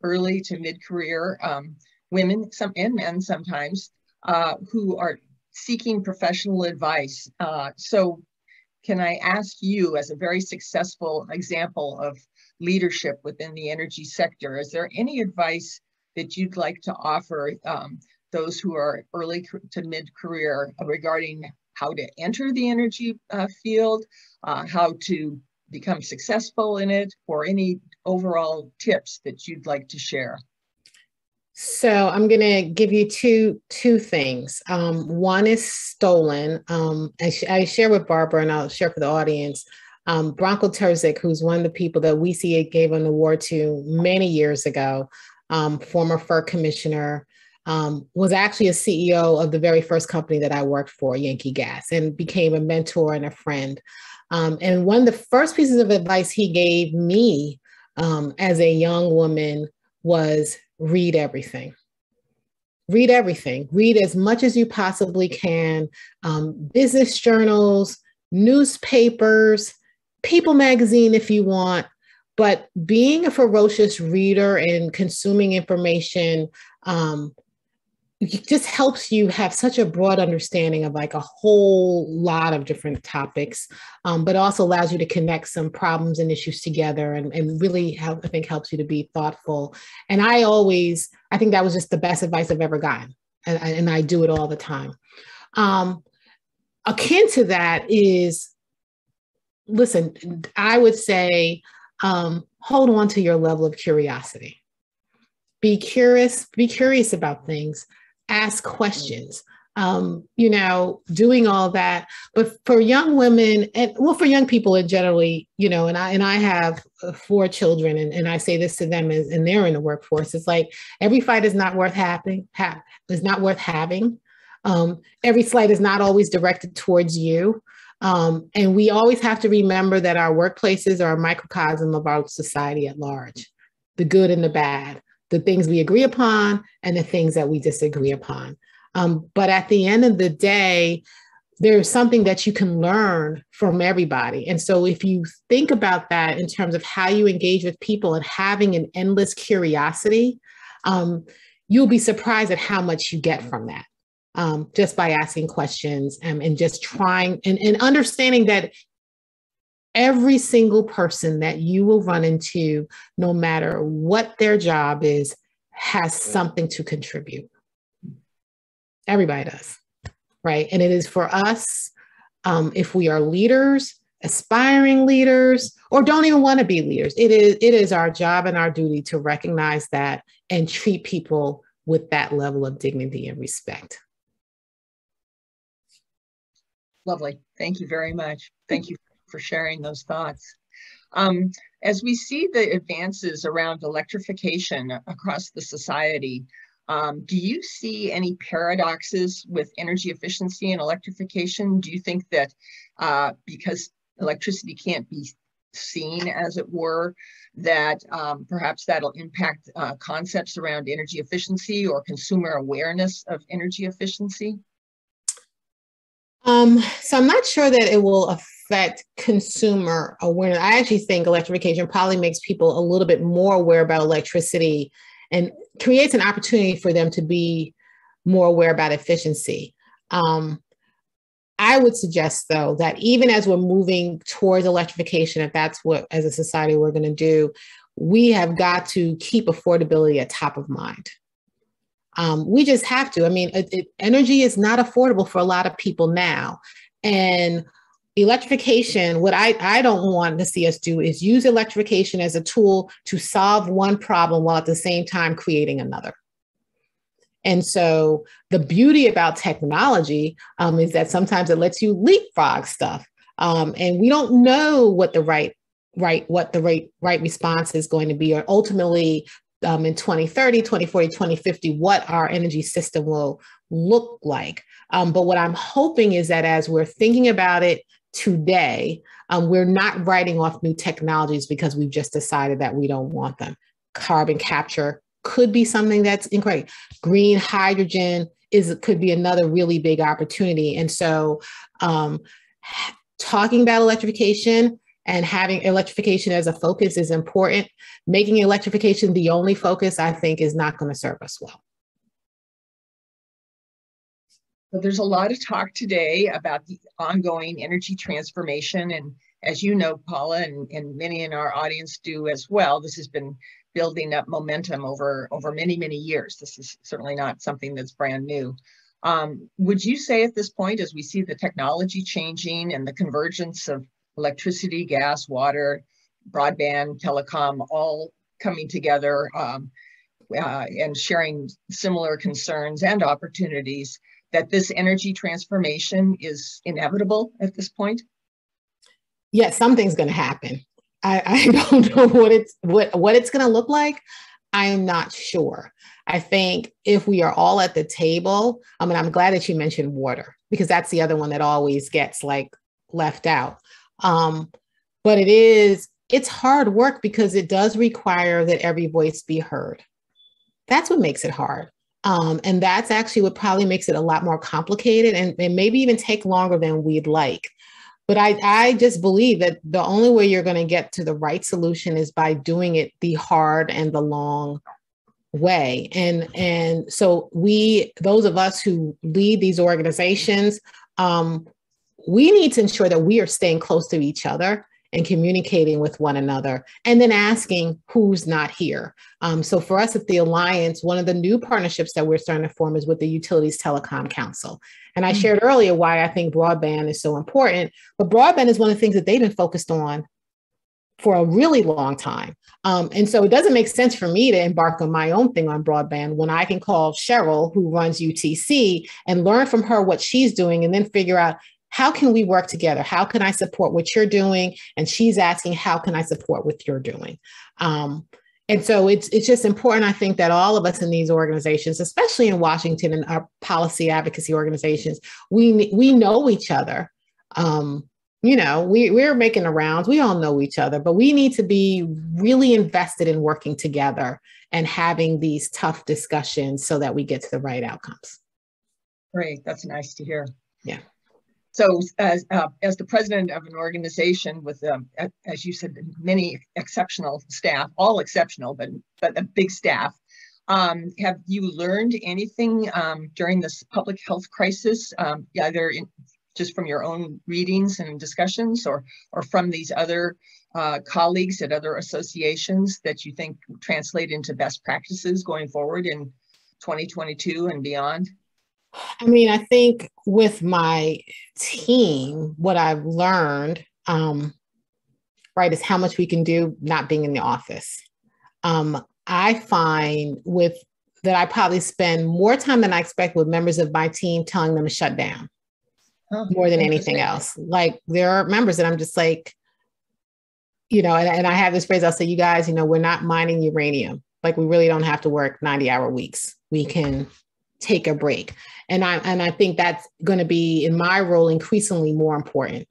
early to mid-career um, women some and men sometimes uh, who are seeking professional advice. Uh, so can I ask you, as a very successful example of leadership within the energy sector, is there any advice that you'd like to offer um, those who are early to mid career regarding how to enter the energy uh, field, uh, how to become successful in it, or any overall tips that you'd like to share? So I'm going to give you two two things. Um, one is stolen. Um, I, sh- I, share with Barbara, and I'll share for the audience. Um, Branko Terzic, who's one of the people that WCEE gave an award to many years ago, um, former FERC commissioner, um, was actually a CEO of the very first company that I worked for, Yankee Gas, and became a mentor and a friend. Um, and one of the first pieces of advice he gave me as a young woman was read everything. Read everything. Read as much as you possibly can. Um, business journals, newspapers, People magazine if you want. But being a ferocious reader and consuming information um, it just helps you have such a broad understanding of like a whole lot of different topics, um, but also allows you to connect some problems and issues together and, and really help, I think helps you to be thoughtful. And I always, I think that was just the best advice I've ever gotten. And, and I do it all the time. Um, akin to that is, listen, I would say, um, hold on to your level of curiosity. Be curious, be curious about things ask questions um, you know, doing all that. But for young women and well, for young people in generally, you know, and I and I have uh, four children, and, and I say this to them, and they're in the workforce. It's like every fight is not worth having. Ha- is not worth having. Um, every slight is not always directed towards you. Um, and we always have to remember that our workplaces are a microcosm of our society at large the good and the bad, the things we agree upon, and the things that we disagree upon. Um, but at the end of the day, there's something that you can learn from everybody. And so if you think about that in terms of how you engage with people and having an endless curiosity, um, you'll be surprised at how much you get from that um, just by asking questions and, and just trying and, and understanding that every single person that you will run into, no matter what their job is, has something to contribute. Everybody does, right? And it is for us, um, if we are leaders, aspiring leaders, or don't even want to be leaders, it is, it is our job and our duty to recognize that and treat people with that level of dignity and respect. Lovely. Thank you very much. Thank you for sharing those thoughts. Um, as we see the advances around electrification across the society, um, do you see any paradoxes with energy efficiency and electrification? Do you think that uh, because electricity can't be seen, as it were, that um, perhaps that'll impact uh, concepts around energy efficiency or consumer awareness of energy efficiency? Um, so I'm not sure that it will affect consumer awareness. I actually think electrification probably makes people a little bit more aware about electricity and creates an opportunity for them to be more aware about efficiency. Um, I would suggest, though, that even as we're moving towards electrification, if that's what as a society we're going to do, we have got to keep affordability at top of mind. Um, we just have to. I mean, it, it, energy is not affordable for a lot of people now. And electrification, what I, I don't want to see us do is use electrification as a tool to solve one problem while at the same time creating another. And so the beauty about technology um, is that sometimes it lets you leapfrog stuff. Um, and we don't know what the right right what the right right response is going to be or ultimately um, in 2030 2040 2050 what our energy system will look like um, but what i'm hoping is that as we're thinking about it today um, we're not writing off new technologies because we've just decided that we don't want them carbon capture could be something that's incredible. Green hydrogen is could be another really big opportunity. And so, um, talking about electrification and having electrification as a focus is important. Making electrification the only focus, I think, is not going to serve us well. So there's a lot of talk today about the ongoing energy transformation. And as you know, Paula, and, and many in our audience do as well, this has been building up momentum over, over many, many years. This is certainly not something that's brand new. Um, would you say at this point, as we see the technology changing and the convergence of electricity, gas, water, broadband, telecom, all coming together um, uh, and sharing similar concerns and opportunities, that this energy transformation is inevitable at this point? Yes, something's going to happen. I, I [LAUGHS] don't know what it's what what it's going to look like. I am not sure. I think if we are all at the table, I mean, I'm glad that you mentioned water because that's the other one that always gets like left out. Um, but it is it's hard work because it does require that every voice be heard. That's what makes it hard. Um, and that's actually what probably makes it a lot more complicated and, and maybe even take longer than we'd like. But I, I just believe that the only way you're going to get to the right solution is by doing it the hard and the long way. And and so we, those of us who lead these organizations, um, we need to ensure that we are staying close to each other and communicating with one another and then asking who's not here. Um, so for us at the Alliance, one of the new partnerships that we're starting to form is with the Utilities Telecom Council. And I mm-hmm. shared earlier why I think broadband is so important, but broadband is one of the things that they've been focused on for a really long time. Um, and so it doesn't make sense for me to embark on my own thing on broadband when I can call Cheryl, who runs UTC, and learn from her what she's doing and then figure out how can we work together? How can I support what you're doing? And she's asking, how can I support what you're doing? Um, and so it's it's just important, I think, that all of us in these organizations, especially in Washington and our policy advocacy organizations, we we know each other. um, you know, we, we're making the rounds. We all know each other, but we need to be really invested in working together and having these tough discussions so that we get to the right outcomes. Great. That's nice to hear. Yeah. So as, uh, as the president of an organization with, um, as you said, many exceptional staff, all exceptional, but, but a big staff, um, have you learned anything um, during this public health crisis, um, either in, just from your own readings and discussions or, or from these other uh, colleagues at other associations that you think translate into best practices going forward in 2022 and beyond? I mean, I think with my team, what I've learned, um, right, is how much we can do not being in the office. Um, I find with that I probably spend more time than I expect with members of my team telling them to shut down oh, more than anything else. Like there are members that I'm just like, you know, and, and I have this phrase, I'll say, you guys, you know, we're not mining uranium. Like we really don't have to work 90 hour weeks. We can take a break. And I and I think that's going to be in my role increasingly more important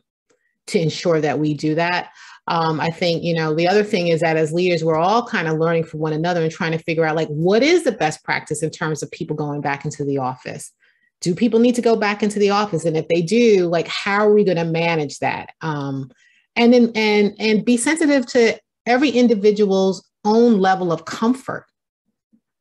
to ensure that we do that. Um, I think, you know, the other thing is that as leaders, we're all kind of learning from one another and trying to figure out like what is the best practice in terms of people going back into the office. Do people need to go back into the office? And if they do, like how are we going to manage that? Um, and then and and be sensitive to every individual's own level of comfort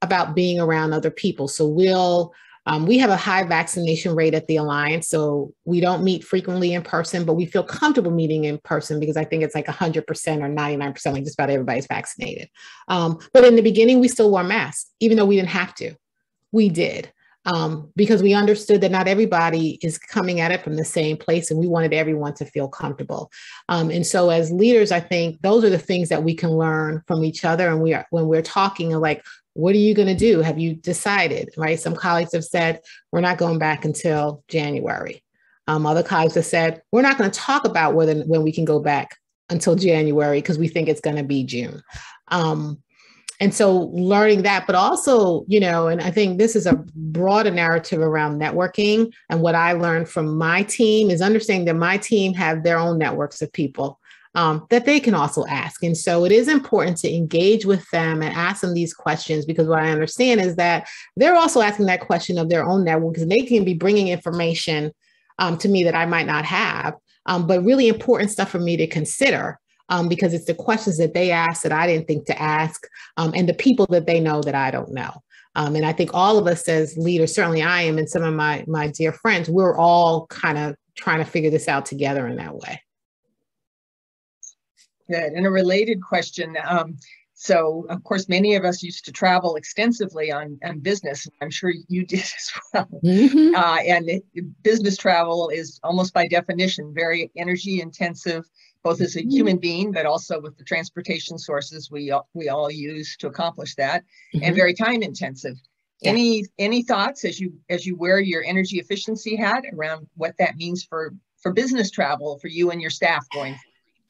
about being around other people. So we'll um, we have a high vaccination rate at the Alliance, so we don't meet frequently in person, but we feel comfortable meeting in person because I think it's like 100% or 99%, like just about everybody's vaccinated. Um, but in the beginning, we still wore masks, even though we didn't have to. We did um, because we understood that not everybody is coming at it from the same place, and we wanted everyone to feel comfortable. Um, and so, as leaders, I think those are the things that we can learn from each other. And we are when we're talking, like what are you going to do? Have you decided? Right? Some colleagues have said, we're not going back until January. Um, other colleagues have said, we're not going to talk about whether when we can go back until January because we think it's going to be June. Um, and so learning that, but also, you know, and I think this is a broader narrative around networking. And what I learned from my team is understanding that my team have their own networks of people um, that they can also ask. And so it is important to engage with them and ask them these questions because what I understand is that they're also asking that question of their own network because they can be bringing information um, to me that I might not have, um, but really important stuff for me to consider. Um, because it's the questions that they ask that I didn't think to ask, um, and the people that they know that I don't know. Um, and I think all of us as leaders, certainly I am, and some of my my dear friends, we're all kind of trying to figure this out together in that way. Good. And a related question. Um, so, of course, many of us used to travel extensively on, on business. I'm sure you did [LAUGHS] as well. Mm-hmm. Uh, and it, business travel is almost by definition very energy intensive, both as a mm-hmm. human being, but also with the transportation sources we all, we all use to accomplish that, mm-hmm. and very time intensive. Yeah. Any any thoughts as you as you wear your energy efficiency hat around what that means for for business travel for you and your staff going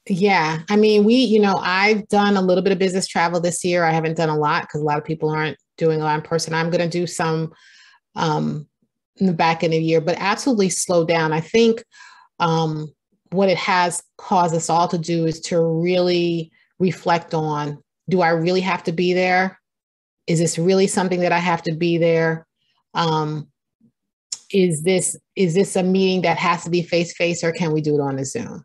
yeah. I mean, we, you know, I've done a little bit of business travel this year. I haven't done a lot because a lot of people aren't doing a lot in person. I'm going to do some um, in the back end of the year, but absolutely slow down. I think um, what it has caused us all to do is to really reflect on do I really have to be there? Is this really something that I have to be there? Um, is this is this a meeting that has to be face to face or can we do it on a Zoom?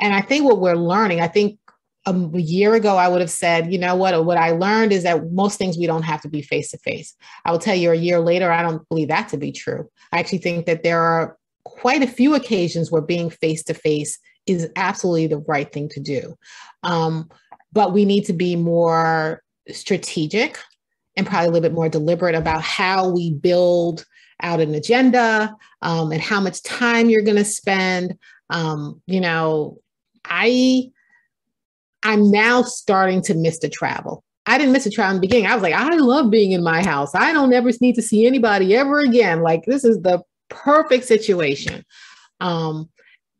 And I think what we're learning, I think a year ago, I would have said, you know what, what I learned is that most things we don't have to be face to face. I will tell you a year later, I don't believe that to be true. I actually think that there are quite a few occasions where being face to face is absolutely the right thing to do. Um, but we need to be more strategic and probably a little bit more deliberate about how we build out an agenda um, and how much time you're going to spend. Um, you know, I I'm now starting to miss the travel. I didn't miss the travel in the beginning. I was like, I love being in my house. I don't ever need to see anybody ever again. Like this is the perfect situation. Um,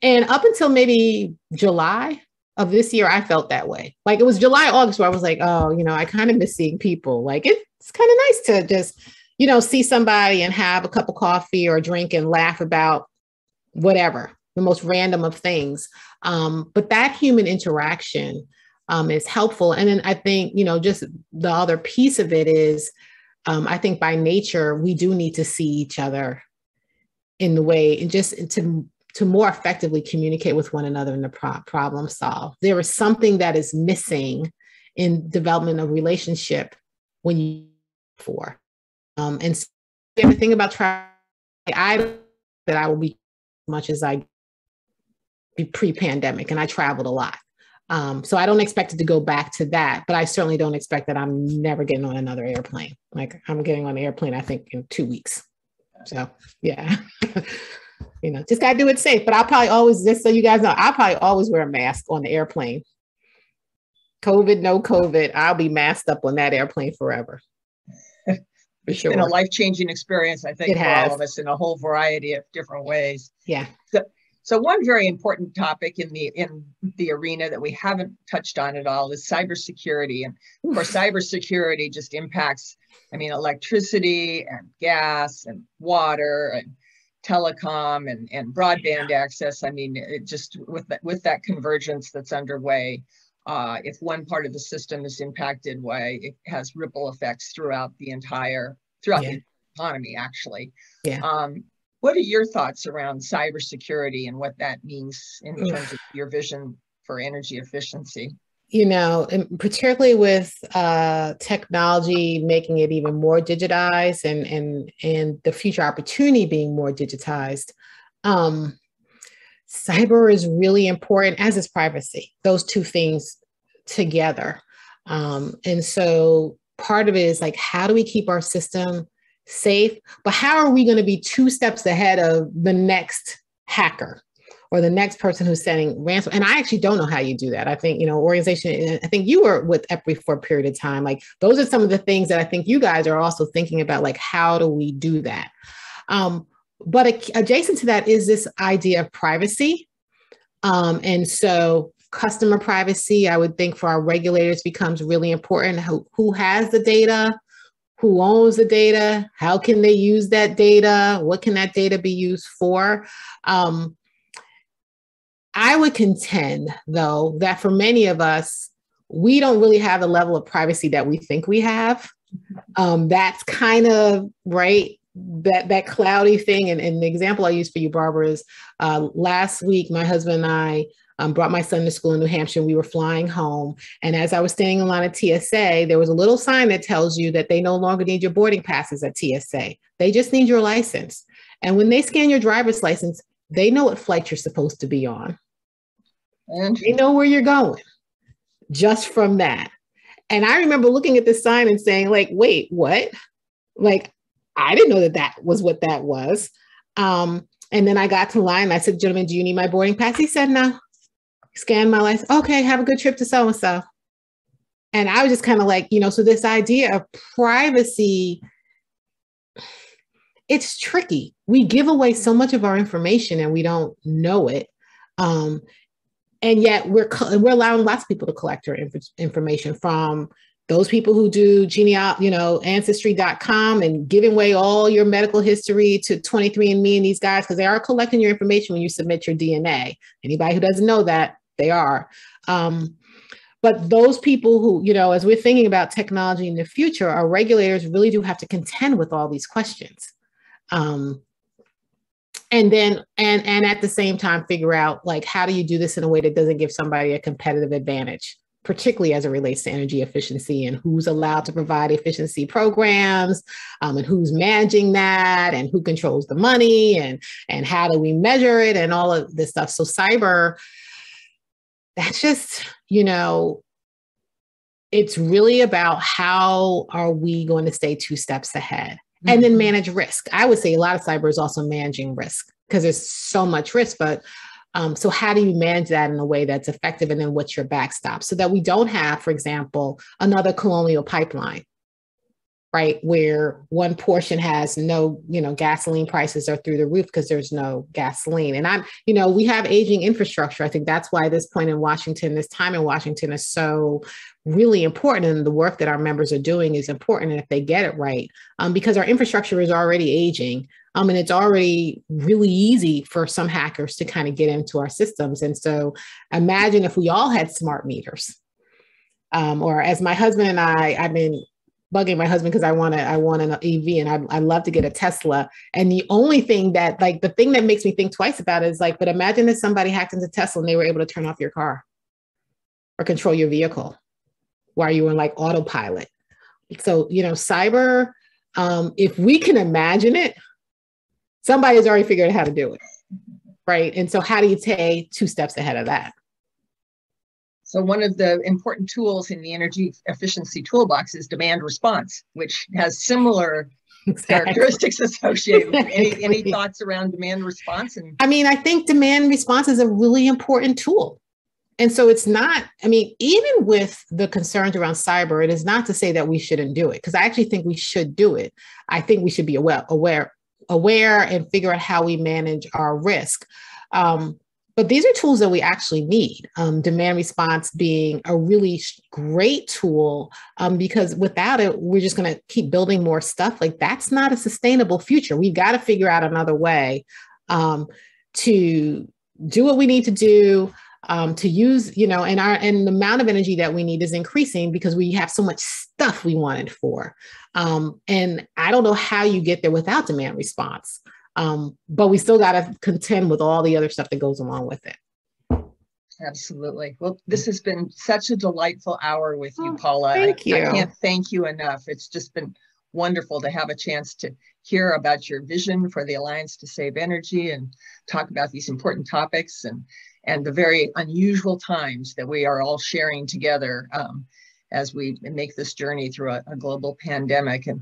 and up until maybe July of this year, I felt that way. Like it was July, August where I was like, oh, you know, I kind of miss seeing people. Like it's kind of nice to just, you know, see somebody and have a cup of coffee or a drink and laugh about whatever the most random of things. Um, but that human interaction um, is helpful. And then I think, you know, just the other piece of it is, um, I think by nature, we do need to see each other in the way and just to to more effectively communicate with one another and the pro- problem solve. There is something that is missing in development of relationship when you for. Um, and so the thing about travel, I that I will be much as I pre-pandemic, and I traveled a lot. Um, so I don't expect it to go back to that, but I certainly don't expect that I'm never getting on another airplane. Like I'm getting on an airplane, I think in two weeks. So yeah, [LAUGHS] you know, just gotta do it safe. But I'll probably always, just so you guys know, I'll probably always wear a mask on the airplane. COVID, no COVID, I'll be masked up on that airplane forever. [LAUGHS] For sure. It's been a life changing experience, I think, it for has. all of us in a whole variety of different ways. Yeah. So, so one very important topic in the in the arena that we haven't touched on at all is cybersecurity. And of course, [LAUGHS] cybersecurity just impacts, I mean, electricity and gas and water and telecom and, and broadband yeah. access. I mean, it just with that with that convergence that's underway, uh, if one part of the system is impacted, why it has ripple effects throughout the entire throughout yeah. the economy, actually. Yeah. Um, what are your thoughts around cybersecurity and what that means in terms of your vision for energy efficiency? You know, particularly with uh, technology making it even more digitized and and and the future opportunity being more digitized, um, cyber is really important, as is privacy. Those two things together, um, and so part of it is like, how do we keep our system safe, but how are we going to be two steps ahead of the next hacker or the next person who's sending ransom? And I actually don't know how you do that. I think, you know, organization, I think you were with EPRI for a period of time. Like those are some of the things that I think you guys are also thinking about, like, how do we do that? Um, but adjacent to that is this idea of privacy. Um, and so customer privacy, I would think for our regulators becomes really important. Who, who has the data? Who owns the data how can they use that data what can that data be used for? Um, i would contend though that for many of us we don't really have the level of privacy that we think we have. Um, that's kind of right that that cloudy thing. And, and the example i use for you barbara is uh, last week my husband and i um, brought my son to school in New Hampshire. We were flying home. And as I was standing in line at TSA, there was a little sign that tells you that they no longer need your boarding passes at TSA. They just need your license. And when they scan your driver's license, they know what flight you're supposed to be on. And they know where you're going just from that. And I remember looking at this sign and saying, like, wait, what? Like, I didn't know that that was what that was. Um, and then I got to line. I said, gentlemen, do you need my boarding pass? He said, no scan my life. Okay, have a good trip to so and so. And I was just kind of like, you know, so this idea of privacy, it's tricky. We give away so much of our information and we don't know it. Um, and yet we're we're allowing lots of people to collect our inf- information from those people who do genealogy, you know, ancestry.com and giving away all your medical history to 23andMe and these guys because they are collecting your information when you submit your DNA. Anybody who doesn't know that, they are. Um, but those people who, you know, as we're thinking about technology in the future, our regulators really do have to contend with all these questions. Um, and then and and at the same time figure out like how do you do this in a way that doesn't give somebody a competitive advantage particularly as it relates to energy efficiency and who's allowed to provide efficiency programs um, and who's managing that and who controls the money and and how do we measure it and all of this stuff so cyber that's just, you know, it's really about how are we going to stay two steps ahead mm-hmm. and then mm-hmm. manage risk. I would say a lot of cyber is also managing risk because there's so much risk, but um, so how do you manage that in a way that's effective? And then what's your backstop so that we don't have, for example, another colonial pipeline right? Where one portion has no, you know, gasoline prices are through the roof because there's no gasoline. And I'm, you know, we have aging infrastructure. I think that's why this point in Washington, this time in Washington is so really important. And the work that our members are doing is important. And if they get it right, um, because our infrastructure is already aging. Um, and it's already really easy for some hackers to kind of get into our systems. And so imagine if we all had smart meters. Um, or as my husband and I, I've been bugging my husband because I want to I want an EV and I I love to get a Tesla. And the only thing that like the thing that makes me think twice about it is like, but imagine if somebody hacked into Tesla and they were able to turn off your car or control your vehicle while you were like autopilot. So you know, cyber. Um, if we can imagine it, somebody has already figured out how to do it, right? And so, how do you take two steps ahead of that? So one of the important tools in the energy efficiency toolbox is demand response, which has similar exactly. characteristics [LAUGHS] associated. any, any thoughts around demand response? And I mean, I think demand response is a really important tool. And so it's not, I mean, even with the concerns around cyber, it is not to say that we shouldn't do it, because I actually think we should do it. I think we should be aware, aware, aware and figure out how we manage our risk. Um, but these are tools that we actually need. Um, demand response being a really great tool um, because without it, we're just going to keep building more stuff. Like that's not a sustainable future. We've got to figure out another way um, to do what we need to do. Um, to use, you know, and our and the amount of energy that we need is increasing because we have so much stuff we wanted for. Um, and I don't know how you get there without demand response. Um, but we still got to contend with all the other stuff that goes along with it. Absolutely. Well, this has been such a delightful hour with you, oh, Paula. Thank I, you. I can't thank you enough. It's just been wonderful to have a chance to hear about your vision for the Alliance to Save Energy and talk about these important topics and and the very unusual times that we are all sharing together um, as we make this journey through a, a global pandemic. And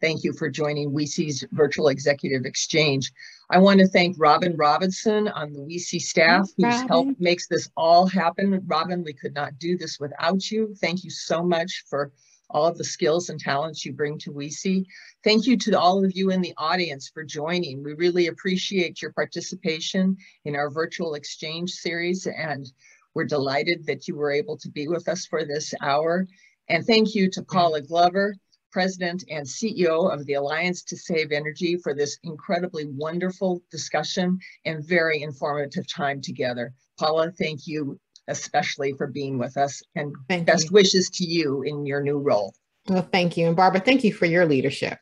thank you for joining WCEE's virtual executive exchange. I want to thank Robin Robinson on the WCEE staff who's Robin. helped makes this all happen. Robin, we could not do this without you. Thank you so much for all of the skills and talents you bring to WECC. Thank you to all of you in the audience for joining. We really appreciate your participation in our virtual exchange series and we're delighted that you were able to be with us for this hour. And thank you to Paula Glover, President and CEO of the Alliance to Save Energy for this incredibly wonderful discussion and very informative time together. Paula, thank you especially for being with us and thank best you. wishes to you in your new role. Well, thank you. And Barbara, thank you for your leadership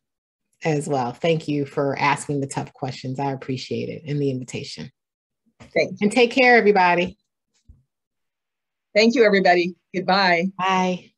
as well. Thank you for asking the tough questions. I appreciate it and the invitation. Thank you. And take care, everybody. Thank you, everybody. Goodbye. Bye.